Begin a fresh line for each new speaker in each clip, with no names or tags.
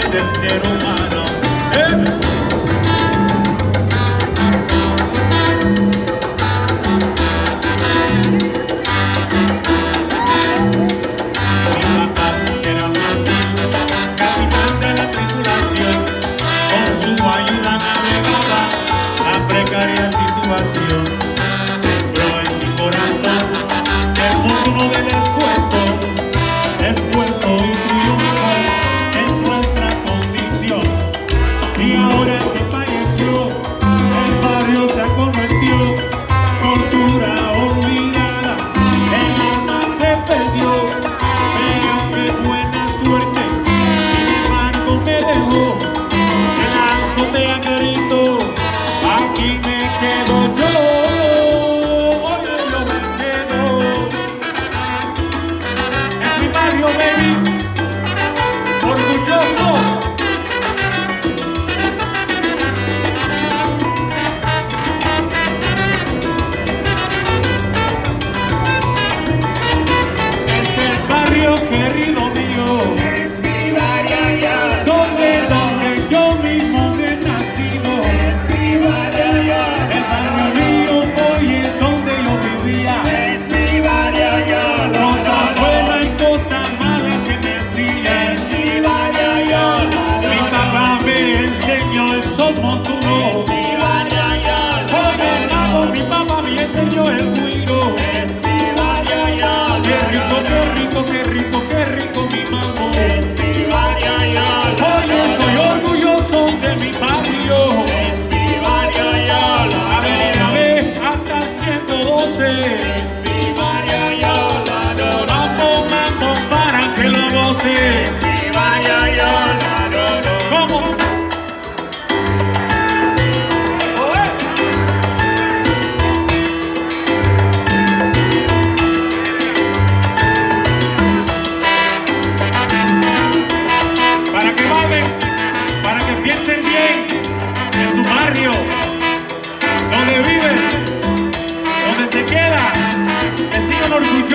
del ser humano. Eh. Aquí me quedo yo.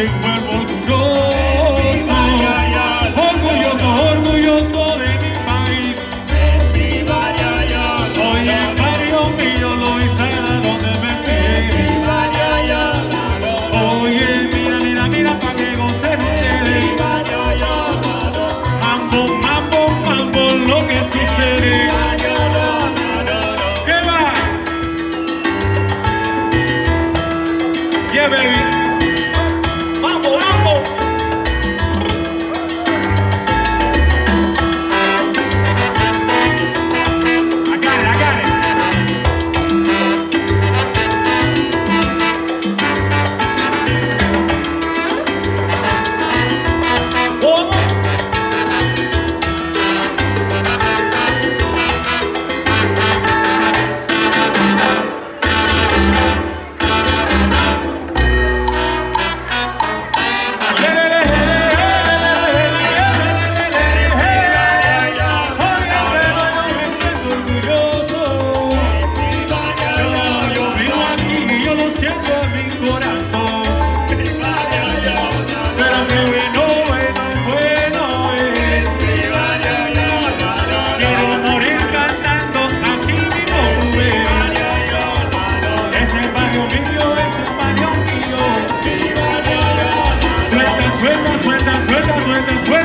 big Suelta, suelta, suelta, suelta, suelta.